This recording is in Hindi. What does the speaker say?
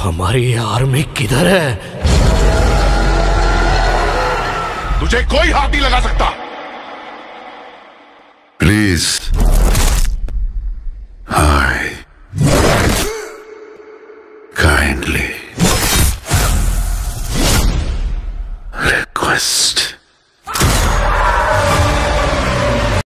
हमारी आर्मी किधर है? तुझे कोई हाथ नहीं लगा सकता। प्लीज़। हाय। Kindly request